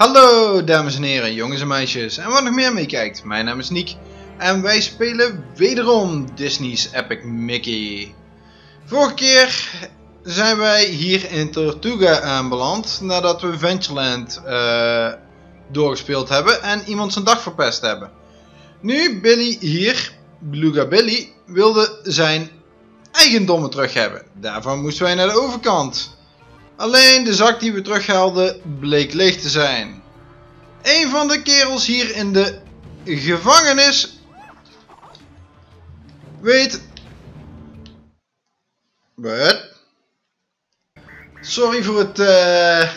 Hallo dames en heren, jongens en meisjes en wat nog meer meekijkt. Mijn naam is Niek en wij spelen wederom Disney's Epic Mickey. Vorige keer zijn wij hier in Tortuga aanbeland nadat we Ventureland uh, doorgespeeld hebben en iemand zijn dag verpest hebben. Nu Billy hier, Beluga Billy, wilde zijn eigendommen terug hebben. Daarvan moesten wij naar de overkant. Alleen de zak die we terughaalden bleek leeg te zijn. Een van de kerels hier in de gevangenis weet... Wat? Sorry voor, het, de,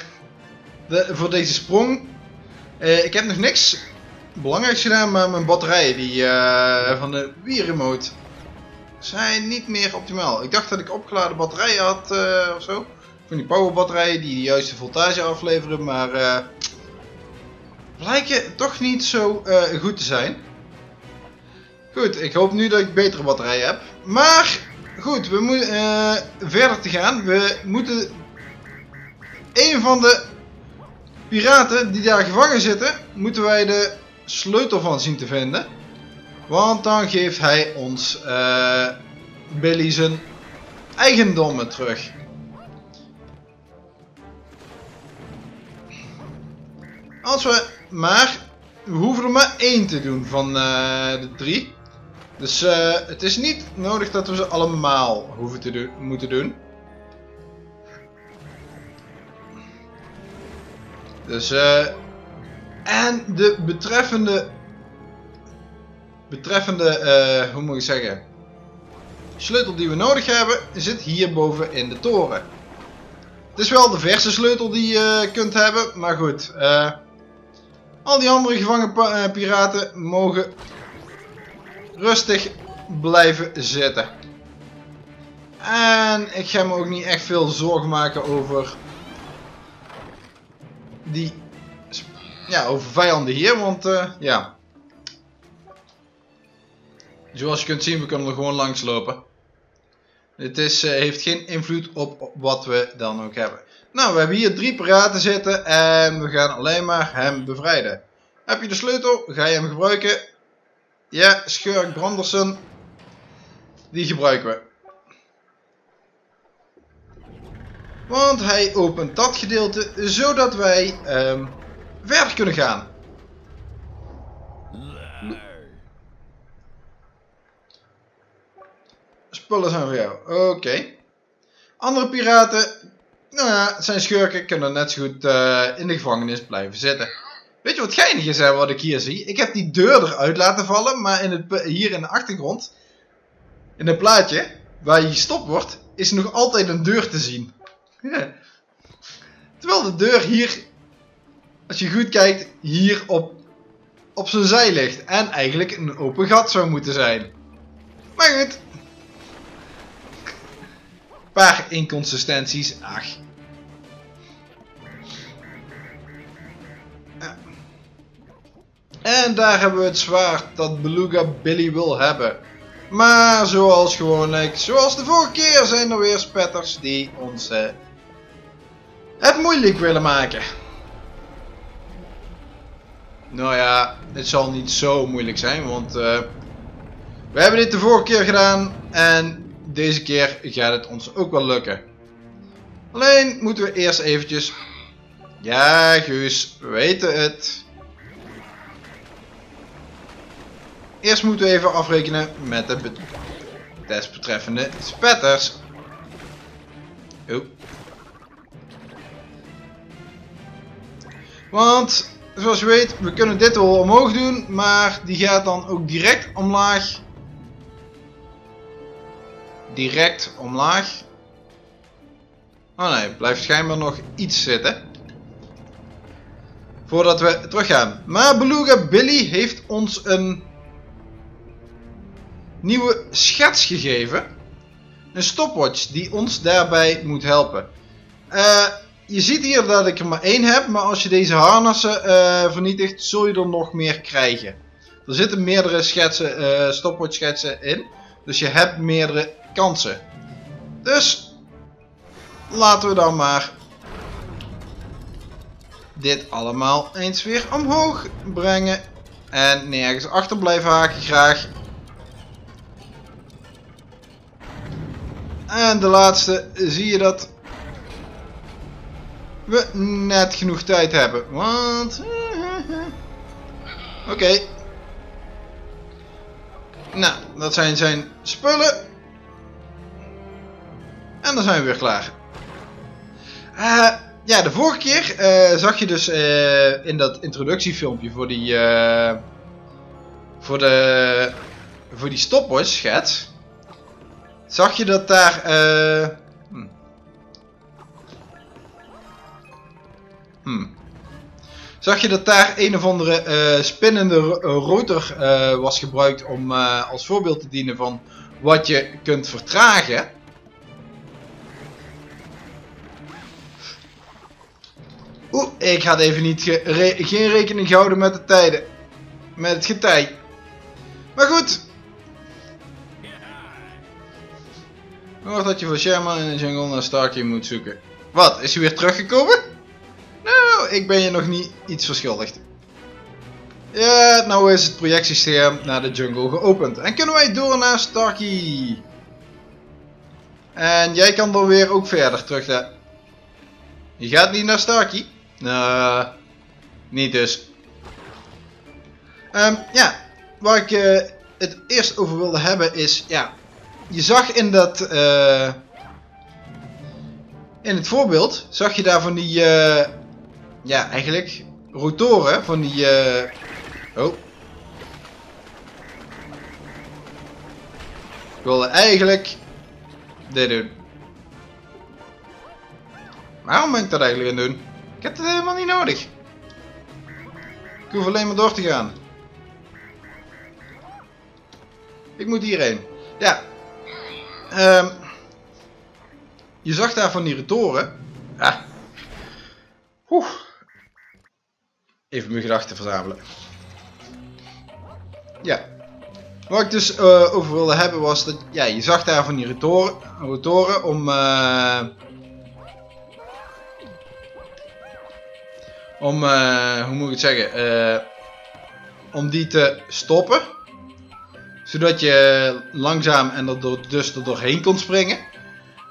voor deze sprong. Uh, ik heb nog niks belangrijks gedaan, maar mijn batterijen die, uh, van de Wii Remote zijn niet meer optimaal. Ik dacht dat ik opgeladen batterijen had of zo van die powerbatterijen die de juiste voltage afleveren, maar uh, blijken toch niet zo uh, goed te zijn. Goed, ik hoop nu dat ik betere batterijen heb. Maar goed, we moeten uh, verder te gaan. We moeten een van de piraten die daar gevangen zitten, moeten wij de sleutel van zien te vinden. Want dan geeft hij ons Billy zijn eigendommen terug. Als we maar, we hoeven er maar één te doen van uh, de drie. Dus uh, het is niet nodig dat we ze allemaal hoeven te moeten doen. Dus uh, en de betreffende betreffende, hoe moet ik zeggen, sleutel die we nodig hebben, zit hierboven in de toren. Het is wel de verse sleutel die je kunt hebben, maar goed. Uh, al die andere gevangen eh, piraten mogen rustig blijven zitten. En ik ga me ook niet echt veel zorgen maken over die ja, over vijanden hier, want uh, ja. Zoals je kunt zien, we kunnen er gewoon langs lopen. Het is, uh, heeft geen invloed op wat we dan ook hebben. Nou, we hebben hier drie piraten zitten en we gaan alleen maar hem bevrijden. Heb je de sleutel? Ga je hem gebruiken? Ja, Schurk Branderson. Die gebruiken we. Want hij opent dat gedeelte zodat wij um, verder kunnen gaan. Spullen zijn voor jou. Oké. Andere piraten nou ja, zijn schurken kunnen net zo goed uh, in de gevangenis blijven zitten. Weet je wat geinig is wat ik hier zie? Ik heb die deur eruit laten vallen, maar in het, hier in de achtergrond, in het plaatje, waar je gestopt wordt, is nog altijd een deur te zien. Terwijl de deur hier, als je goed kijkt, hier op, op zijn zij ligt. En eigenlijk een open gat zou moeten zijn. Maar goed. Paar inconsistenties, ach. En daar hebben we het zwaard dat Beluga Billy wil hebben. Maar zoals gewoonlijk, zoals de vorige keer, zijn er weer spetters die ons eh, het moeilijk willen maken. Nou ja, het zal niet zo moeilijk zijn, want uh, we hebben dit de vorige keer gedaan en deze keer gaat het ons ook wel lukken. Alleen moeten we eerst eventjes... Ja, Guus, we weten het. Eerst moeten we even afrekenen met de desbetreffende spetters. Oh. Want, zoals je weet, we kunnen dit wel omhoog doen, maar die gaat dan ook direct omlaag. Direct omlaag. Oh nee, blijft schijnbaar nog iets zitten. Voordat we teruggaan. Maar Beluga Billy heeft ons een nieuwe schets gegeven. Een stopwatch die ons daarbij moet helpen. Uh, je ziet hier dat ik er maar één heb, maar als je deze harnassen uh, vernietigt, zul je er nog meer krijgen. Er zitten meerdere schetsen, uh, stopwatch schetsen in, dus je hebt meerdere kansen. Dus laten we dan maar dit allemaal eens weer omhoog brengen. En nergens achter blijven haken graag. En de laatste zie je dat we net genoeg tijd hebben. Want... Oké. Nou, dat zijn zijn spullen. En dan zijn we weer klaar. Uh, ja, de vorige keer uh, zag je dus uh, in dat introductiefilmpje voor die... voor de... Voor die stopwatch schets. Zag je dat daar... Hmm. Hmm. Zag je dat daar een of andere spinnende rotor was gebruikt om als voorbeeld te dienen van wat je kunt vertragen? Oeh, ik had even niet geen rekening gehouden met de tijden. Met het getij. Maar goed. Hoor dat je voor Sherman in de jungle naar Starkey moet zoeken. Wat, is hij weer teruggekomen? Nou, ik ben je nog niet iets verschuldigd. Ja, nou is het projectsysteem naar de jungle geopend. En kunnen wij door naar Starkey. En jij kan dan weer ook verder terug naar... Je gaat niet naar Starkey? Nou, niet dus. Um, ja, waar ik uh, het eerst over wilde hebben is... Ja, je zag in dat... Uh, in het voorbeeld zag je daar van die... Uh, ja, eigenlijk rotoren van die... Uh... Oh. Ik wilde eigenlijk dit doen. Waarom ben ik dat eigenlijk aan doen? Ik heb het helemaal niet nodig. Ik hoef alleen maar door te gaan. Ik moet hierheen. Ja. Um, je zag daar van die rotoren. Ah. Oeh even mijn gedachten verzamelen. Ja. Wat ik dus uh, over wilde hebben was dat, ja, je zag daar van die rotoren, rotoren om, uh, om, uh, hoe moet ik zeggen, om die te stoppen. Zodat je langzaam en er dus er doorheen kon springen.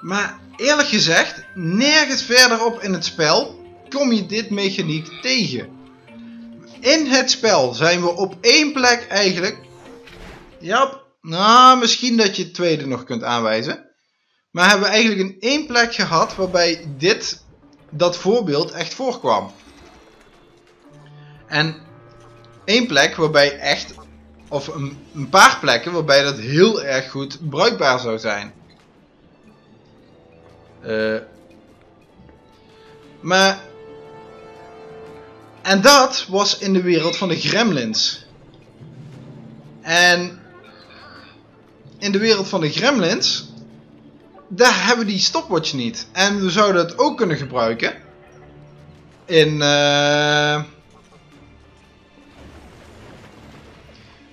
Maar eerlijk gezegd, nergens verderop in het spel kom je dit mechaniek tegen in het spel zijn we op één plek eigenlijk. Ja, nou, misschien dat je het tweede nog kunt aanwijzen. Maar hebben we eigenlijk in één plek gehad waarbij dit, dat voorbeeld echt voorkwam. En één plek waarbij echt, of een, paar plekken waarbij dat heel erg goed bruikbaar zou zijn. Uh, maar en dat was in de wereld van de gremlins. En in de wereld van de gremlins, daar hebben we die stopwatch niet. En we zouden het ook kunnen gebruiken in... Uh,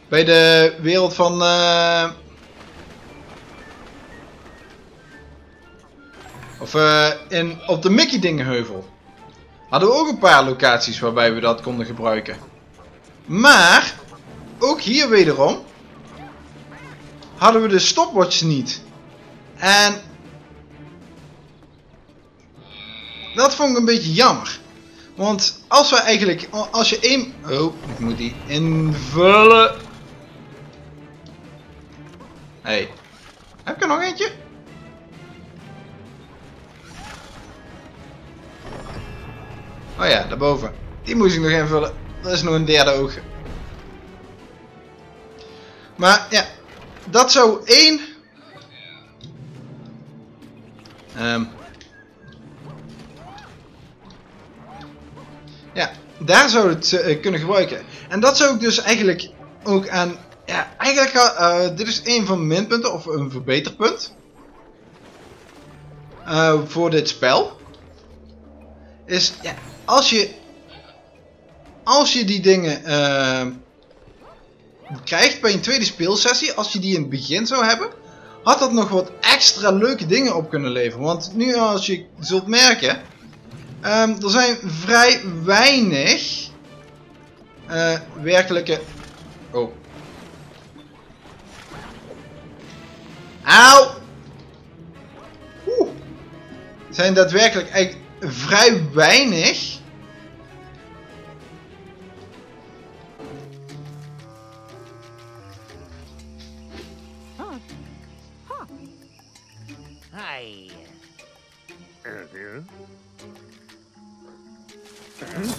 bij de wereld van... Uh, of uh, in, op de Mickey Dingenheuvel hadden we ook een paar locaties waarbij we dat konden gebruiken. Maar, ook hier wederom, hadden we de stopwatch niet. En dat vond ik een beetje jammer. Want als we eigenlijk, als je één... Oh, ik moet die invullen. Hey, heb ik er nog eentje? Oh ja, daarboven. Die moest ik nog invullen. Dat is nog een derde oog. Maar ja, dat zou één... Um, ja, daar zou het uh, kunnen gebruiken. En dat zou ik dus eigenlijk ook aan... Ja, eigenlijk, uh, dit is een van mijn minpunten, of een verbeterpunt. Uh, voor dit spel. Is, ja, als je, als je die dingen krijgt bij een tweede speelsessie, als je die in het begin zou hebben, had dat nog wat extra leuke dingen op kunnen leveren. Want nu als je zult merken, Ehm, er zijn vrij weinig werkelijke... Oh. Auw! Oeh. Zijn daadwerkelijk eigenlijk vrij weinig Yeah.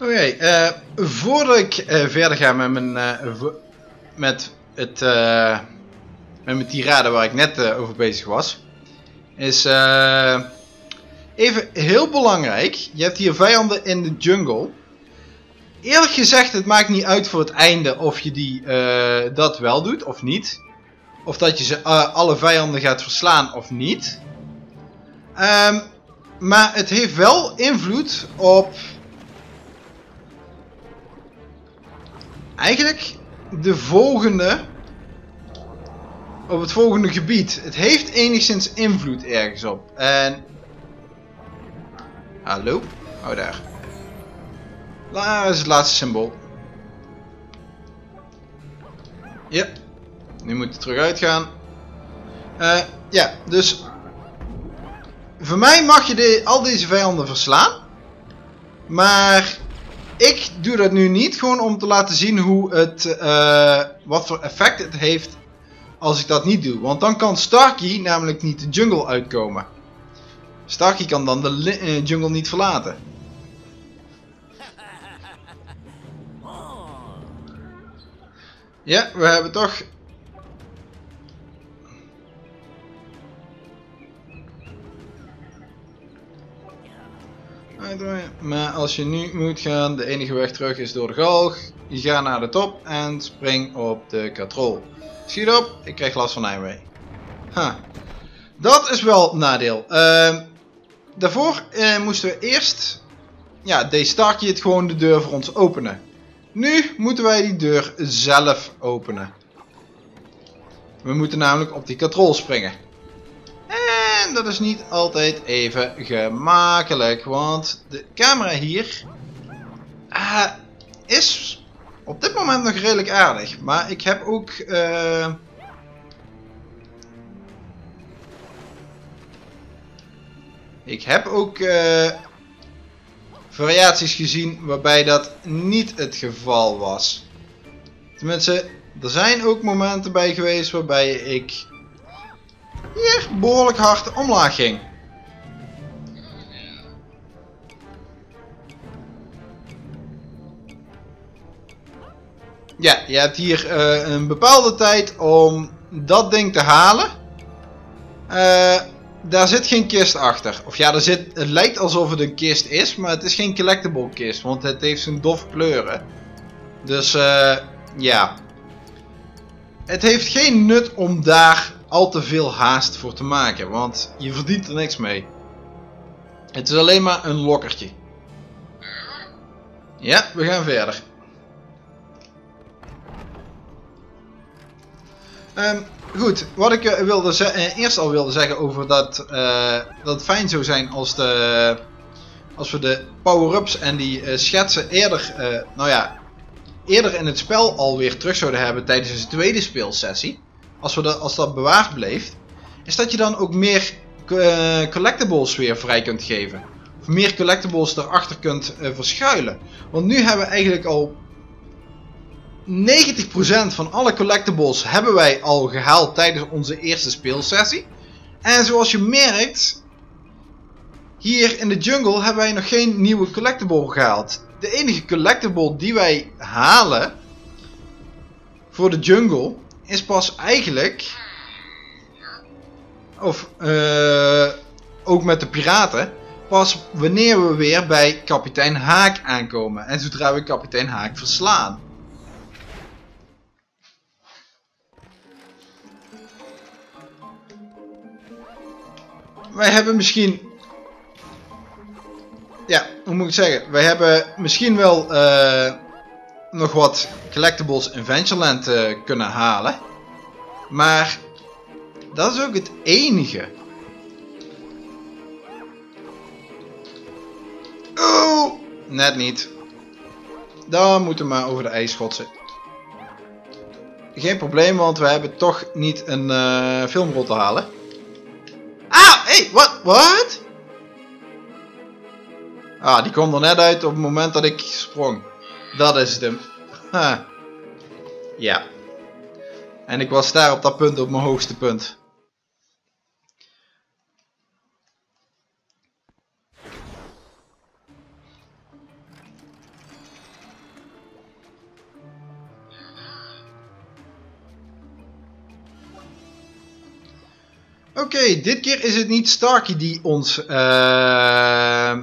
Oké, okay, eh, voordat ik uh, verder ga met mijn, uh, met het, met mijn tirade waar ik net over bezig was, is even heel belangrijk. Je hebt hier vijanden in de jungle. Eerlijk gezegd, het maakt niet uit voor het einde of je die, dat wel doet of niet. Of dat je ze alle vijanden gaat verslaan of niet. Um, maar het heeft wel invloed op eigenlijk de volgende op het volgende gebied. Het heeft enigszins invloed ergens op. En... Hallo? Oh, daar. Daar is het laatste symbool. Ja. Nu moet het terug uitgaan. Uh, ja, dus... Voor mij mag je de, al deze vijanden verslaan. Maar ik doe dat nu niet, gewoon om te laten zien hoe het, uh, wat voor effect het heeft als ik dat niet doe. Want dan kan Starkey namelijk niet de jungle uitkomen. Starkey kan dan de uh, jungle niet verlaten. Ja, we hebben toch Maar als je nu moet gaan, de enige weg terug is door de galg. Je gaat naar de top en spring op de katrol. Schiet op, ik krijg last van Nijmee. Huh. Dat is wel nadeel. Uh, daarvoor uh, moesten we eerst... Ja, Starkey het gewoon de deur voor ons openen. Nu moeten wij die deur zelf openen. We moeten namelijk op die katrol springen. En dat is niet altijd even gemakkelijk, want de camera hier uh, is op dit moment nog redelijk aardig. Maar ik heb ook... Uh, ik heb ook uh, variaties gezien waarbij dat niet het geval was. Tenminste, er zijn ook momenten bij geweest waarbij ik hier behoorlijk hard omlaag ging. Ja, je hebt hier uh, een bepaalde tijd om dat ding te halen. Uh, daar zit geen kist achter. Of ja, er zit, het lijkt alsof het een kist is, maar het is geen collectible kist. Want het heeft zijn dof kleuren. Dus uh, ja. Het heeft geen nut om daar al te veel haast voor te maken, want je verdient er niks mee. Het is alleen maar een lokkertje. Ja, we gaan verder. Um, goed, wat ik uh, wilde uh, eerst al wilde zeggen over dat, uh, dat het fijn zou zijn als, de, als we de power-ups en die schetsen eerder, nou ja, eerder in het spel alweer terug zouden hebben tijdens een tweede speelsessie, als, we dat, als dat bewaard bleef, is dat je dan ook meer eh, collectibles weer vrij kunt geven. Of meer collectibles erachter kunt eh, verschuilen. Want nu hebben we eigenlijk al 90% van alle collectibles hebben wij al gehaald tijdens onze eerste speelsessie. En zoals je merkt, hier in de jungle hebben wij nog geen nieuwe collectible gehaald. De enige collectible die wij halen voor de jungle is pas eigenlijk, of uh, ook met de piraten, pas wanneer we weer bij kapitein Haak aankomen. En zodra we kapitein Haak verslaan. Wij hebben misschien ja, hoe moet ik het zeggen? Wij hebben misschien wel uh, nog wat collectibles in Ventureland uh, kunnen halen. Maar dat is ook het enige. Oh, net niet. Dan moeten we maar over de ijs schotsen. Geen probleem, want we hebben toch niet een uh, filmrol te halen. Ah, hey, wat? Wat? Ah, die kwam er net uit op het moment dat ik sprong. Dat is het hem. Ja. En ik was daar op dat punt op mijn hoogste punt. Oké, dit keer is het niet Starky die ons uh,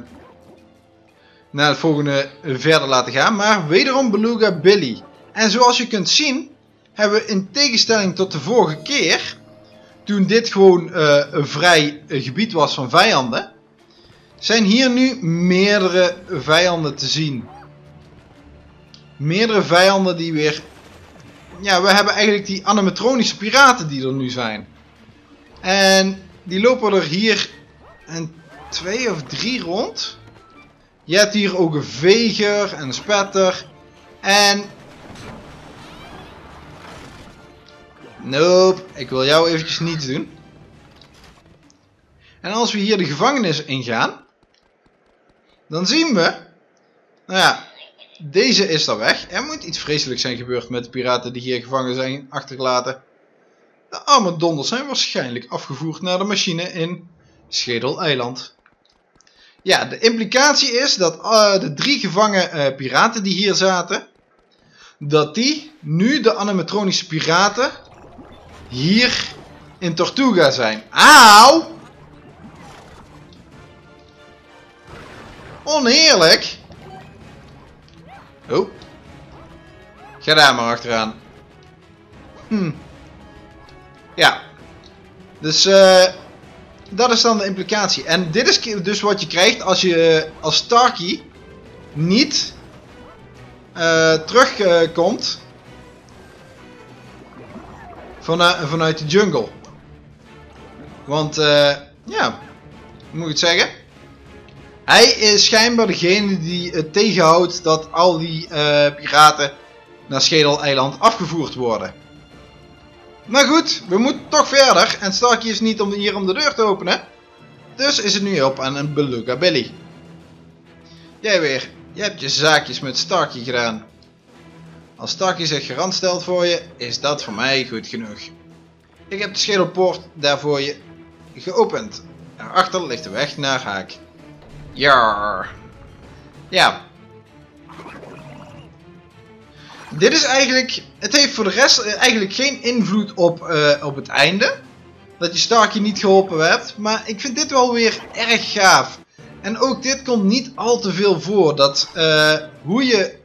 naar het volgende verder laten gaan. Maar wederom Beluga Billy. En zoals je kunt zien, hebben we in tegenstelling tot de vorige keer, toen dit gewoon uh, een vrij gebied was van vijanden, zijn hier nu meerdere vijanden te zien. Meerdere vijanden die weer... Ja, we hebben eigenlijk die animatronische piraten die er nu zijn. En die lopen er hier een twee of drie rond. Je hebt hier ook een veger en een spetter. En... Nope, ik wil jou eventjes niets doen. En als we hier de gevangenis ingaan, dan zien we, nou ja, deze is daar weg. Er moet iets vreselijks zijn gebeurd met de piraten die hier gevangen zijn achtergelaten. De arme donders zijn waarschijnlijk afgevoerd naar de machine in Schedel-eiland. Ja, de implicatie is dat uh, de drie gevangen uh, piraten die hier zaten, dat die nu de animatronische piraten hier in Tortuga zijn. Auw! Oneerlijk! Oh. Ga daar maar achteraan. Hm. Ja. Dus eh... dat is dan de implicatie. En dit is dus wat je krijgt als je als Starkey niet uh, terugkomt vanuit, vanuit de jungle. Want, uh, ja, moet ik het zeggen? Hij is schijnbaar degene die het tegenhoudt dat al die uh, piraten naar Schedel-eiland afgevoerd worden. Maar goed, we moeten toch verder. En Starkey is niet om hier om de deur te openen. Dus is het nu op aan een Beluga Billy. Jij weer. Je hebt je zaakjes met Starkey gedaan. Als Starkey zich garant stelt voor je, is dat voor mij goed genoeg. Ik heb de schedelpoort daar voor je geopend. Daarachter ligt de weg naar Haak. Ja. Ja, dit is eigenlijk, het heeft voor de rest eh, eigenlijk geen invloed op, uh, op het einde. Dat je Starkey niet geholpen hebt. Maar ik vind dit wel weer erg gaaf. En ook dit komt niet al te veel voor. Dat uh, hoe je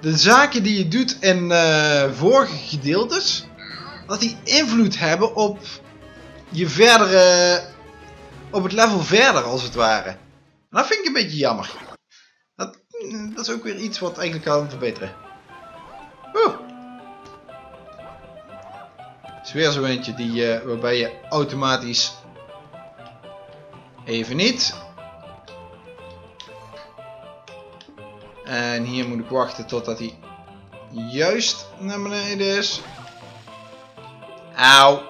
de zaken die je doet in vorige gedeeltes. Dat die invloed hebben op je verdere. Op het level verder als het ware. En dat vind ik een beetje jammer. Dat, dat is ook weer iets wat eigenlijk kan verbeteren. Weer zo eentje die, uh, waarbij je automatisch... Even niet. En hier moet ik wachten totdat hij juist naar beneden is. Auw.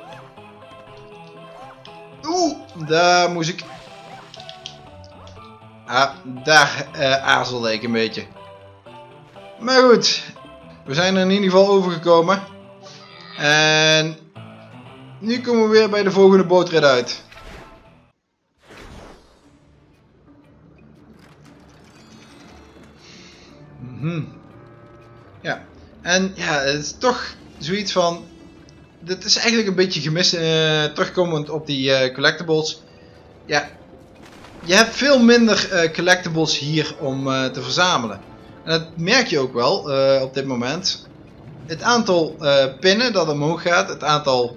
Oeh, daar moest ik. Ah, daar uh, aarzelde ik een beetje. Maar goed, we zijn er in ieder geval overgekomen. En nu komen we weer bij de volgende bootrit uit. Mhm. Ja, en ja, het is toch zoiets van. Dit is eigenlijk een beetje gemist, uh, terugkomend op die uh, collectibles. Ja, je hebt veel minder uh, collectibles hier om te verzamelen. En dat merk je ook wel op dit moment. Het aantal pinnen dat omhoog gaat, het aantal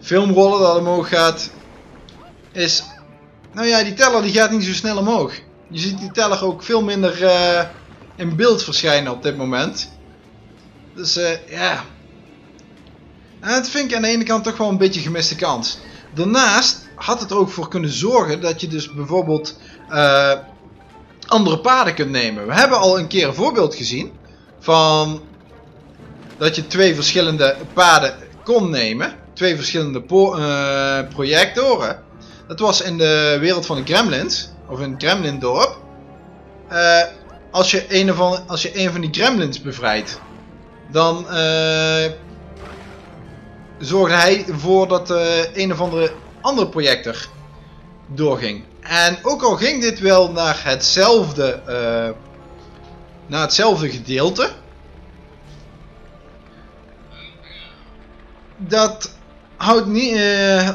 filmrollen dat omhoog gaat, is. Nou ja, die teller die gaat niet zo snel omhoog. Je ziet die teller ook veel minder in beeld verschijnen op dit moment. Dus uh, ja. En dat vind ik aan de ene kant toch wel een beetje gemiste kans. Daarnaast had het ook voor kunnen zorgen dat je dus bijvoorbeeld uh, andere paden kunt nemen. We hebben al een keer een voorbeeld gezien van dat je twee verschillende paden kon nemen. Twee verschillende uh, projectoren. Dat was in de wereld van de Gremlins, of in het Gremlin dorp. Uh, als je een van, als je een van die gremlins bevrijdt, dan uh, zorgde hij ervoor dat een of andere andere projector doorging. En ook al ging dit wel naar hetzelfde, naar hetzelfde gedeelte, dat houdt niet,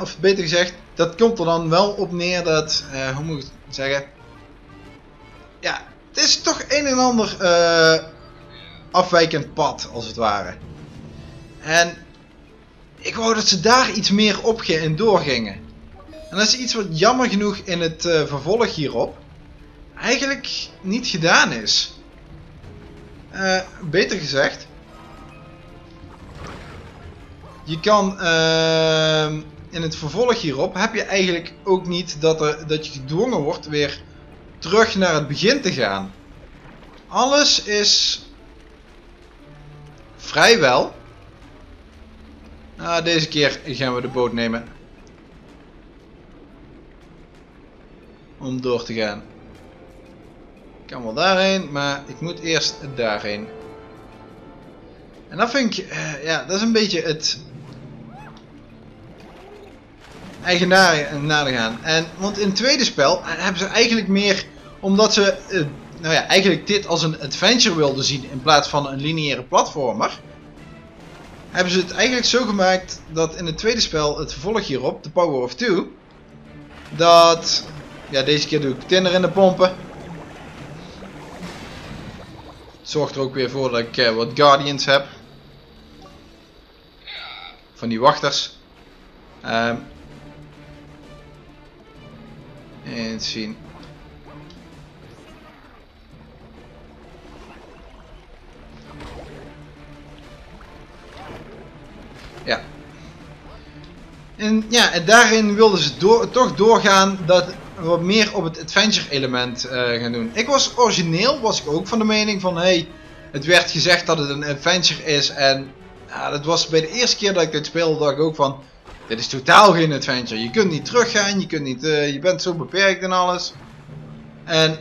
of beter gezegd, dat komt er dan wel op neer dat, hoe moet ik het zeggen, ja, het is toch een en ander uh, afwijkend pad, als het ware. En ik wou dat ze daar iets meer op en doorgingen. En dat is iets wat jammer genoeg in het vervolg hierop eigenlijk niet gedaan is. Beter gezegd. Je kan uh, in het vervolg hierop heb je eigenlijk ook niet dat, er, dat je gedwongen wordt weer terug naar het begin te gaan. Alles is vrijwel. Nou, deze keer gaan we de boot nemen. Om door te gaan. Ik kan wel daarheen, maar ik moet eerst daarheen. En dat vind ik, uh, ja, dat is een beetje het eigenaardig gaan. En, want in het tweede spel hebben ze eigenlijk meer omdat ze uh, nou ja, eigenlijk dit als een adventure wilden zien in plaats van een lineaire platformer. Hebben ze het eigenlijk zo gemaakt dat in het tweede spel, het vervolg hierop, The Power of Two. Dat, ja deze keer doe ik tinder in de pompen. Zorgt er ook weer voor dat ik uh, wat Guardians heb. Van die wachters. Um, eens zien. Ja. En ja, en daarin wilden ze toch doorgaan dat we meer op het adventure element uh, gaan doen. Ik was origineel, was ik ook van de mening van, hey, het werd gezegd dat het een adventure is en ja, dat was bij de eerste keer dat ik dit speelde, dacht ik ook van, dit is totaal geen adventure. Je kunt niet teruggaan, je, kunt niet, uh, je bent zo beperkt en alles. En,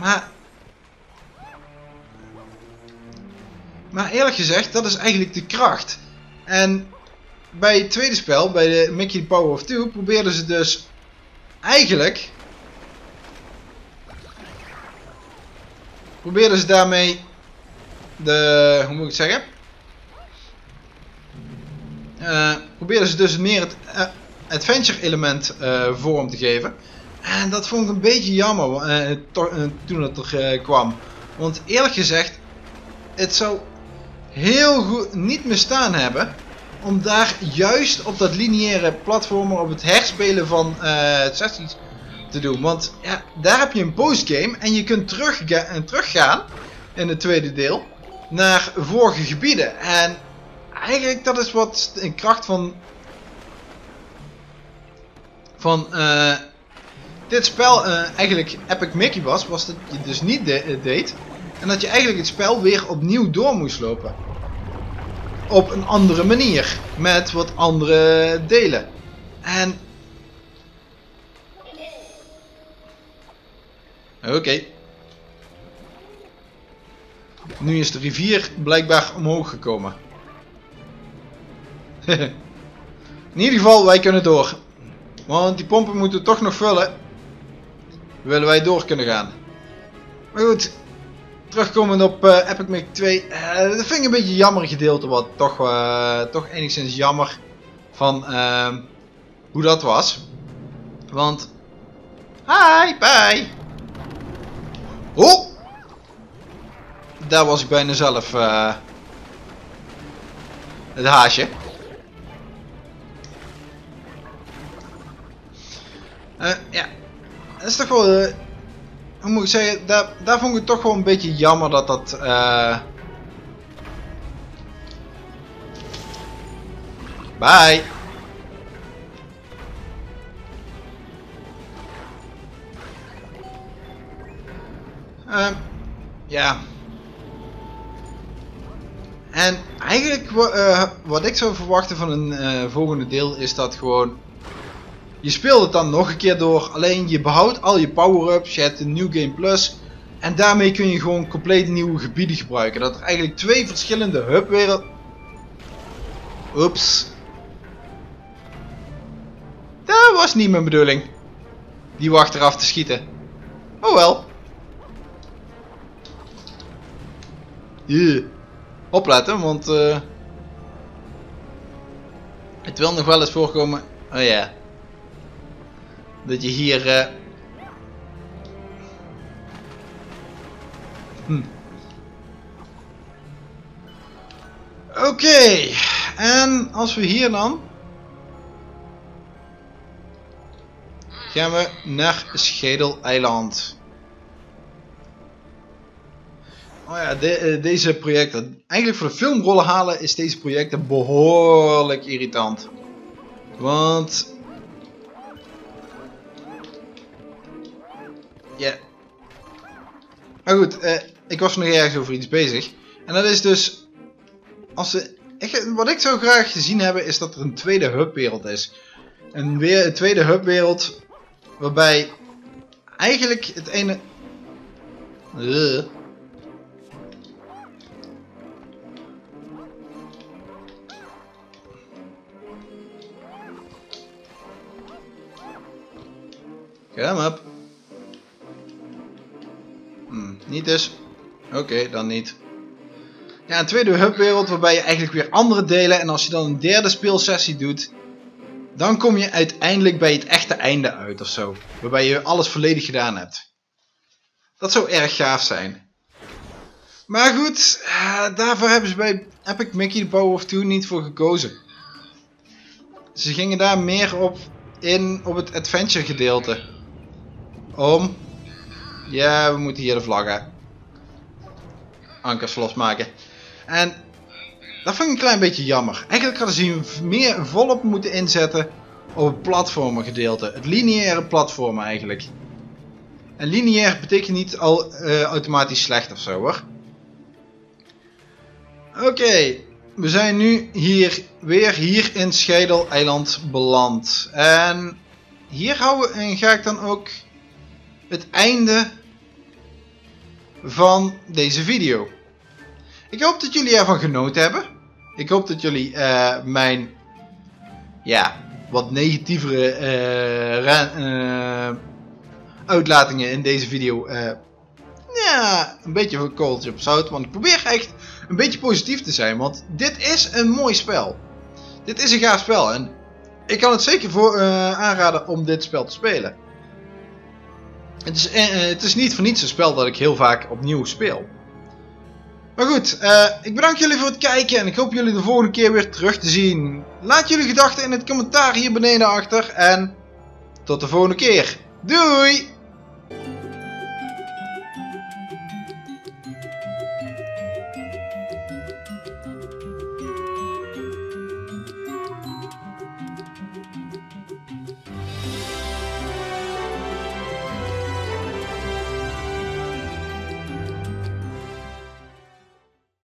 maar... Maar eerlijk gezegd, dat is eigenlijk de kracht. En bij het tweede spel, bij de Mickey Power of Two, probeerden ze dus eigenlijk... Probeerden ze daarmee de... Hoe moet ik het zeggen? Uh, probeerden ze dus meer het uh, adventure element uh, vorm te geven. En dat vond ik een beetje jammer toen het er kwam. Want eerlijk gezegd, het zou heel goed niet mistaan hebben om daar juist op dat lineaire platform op het herspelen van sessies te doen. Want ja, daar heb je een postgame en je kunt terug en teruggaan in het tweede deel naar vorige gebieden. En eigenlijk dat is wat een kracht van van uh, dit spel uh, eigenlijk Epic Mickey was, was dat je dus niet de deed. En dat je eigenlijk het spel weer opnieuw door moest lopen. Op een andere manier. Met wat andere delen. En... Oké. Nu is de rivier blijkbaar omhoog gekomen. In ieder geval, wij kunnen door. Want die pompen moeten toch nog vullen. Willen wij door kunnen gaan. Maar goed. Terugkomend op uh, Epic Mic 2. Uh, dat vind ik een beetje jammer gedeelte. Wat toch, uh, toch enigszins jammer van ehm, hoe dat was. Want... Hi, bye! Oh! Daar was ik bijna zelf... het haasje. Uh, ja, dat is toch wel, uh, hoe moet ik zeggen, daar, daar vond ik het toch wel een beetje jammer dat dat... Uh... Bye! Uh, ja. En eigenlijk wat ik zou verwachten van een volgende deel is dat gewoon je speelt het dan nog een keer door, alleen je behoudt al je power-ups, je hebt een New Game Plus. En daarmee kun je gewoon compleet nieuwe gebieden gebruiken. Dat er eigenlijk twee verschillende hubwerelden... Oeps. Dat was niet mijn bedoeling. Die wacht eraf te schieten. Oh wel. Yeah. Opletten, want... Uh, het wil nog wel eens voorkomen... Oh ja. Dat je hier... Hm. Oké, en als we hier dan... Gaan we naar Schedel-eiland. Oh ja, de, uh, deze projecten. Eigenlijk voor de filmrollen halen is deze projecten behoorlijk irritant. Want Ja. Maar goed, uh, ik was nog ergens over iets bezig. En dat is dus... Als ze, wat ik zou graag gezien hebben is dat er een tweede hubwereld is. Een, weer, tweede hubwereld waarbij eigenlijk het ene... Uh. Come up. Niet dus? Oké, dan niet. Ja, een tweede hubwereld waarbij je eigenlijk weer andere delen en als je dan een derde speelsessie doet, dan kom je uiteindelijk bij het echte einde uit of zo. Waarbij je alles volledig gedaan hebt. Dat zou erg gaaf zijn. Maar goed, uh, daarvoor hebben ze bij Epic Mickey Power of Two niet voor gekozen. Ze gingen daar meer op in op het adventure gedeelte. Om ja, we moeten hier de vlaggen. Ankers losmaken. En dat vind ik een klein beetje jammer. Eigenlijk hadden ze meer volop moeten inzetten op het platformen gedeelte. Het lineaire platformen eigenlijk. En lineair betekent niet al uh, automatisch slecht of zo hoor. Oké, we zijn nu hier weer hier in Schedel-eiland beland. En hier houden, en ga ik dan ook het einde van deze video. Ik hoop dat jullie ervan genoten hebben. Ik hoop dat jullie uh, mijn ja, wat negatievere uh, uh, uitlatingen in deze video ja, een beetje kooltje op zout. Want ik probeer echt een beetje positief te zijn. Want dit is een mooi spel. Dit is een gaaf spel. En ik kan het zeker voor, aanraden om dit spel te spelen. Het is, eh, eh, het is niet voor niets een spel dat ik heel vaak opnieuw speel. Maar goed, uh, ik bedank jullie voor het kijken en ik hoop jullie de volgende keer weer terug te zien. Laat jullie gedachten in het commentaar hier beneden achter en tot de volgende keer. Doei!